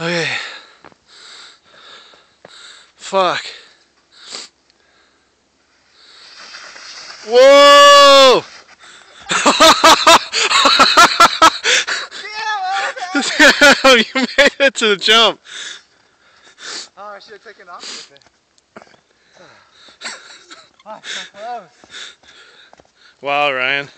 Okay. Fuck. Whoa! Damn, you made it to the jump. Oh, I should have taken off with it. Oh, so close. Wow, Ryan.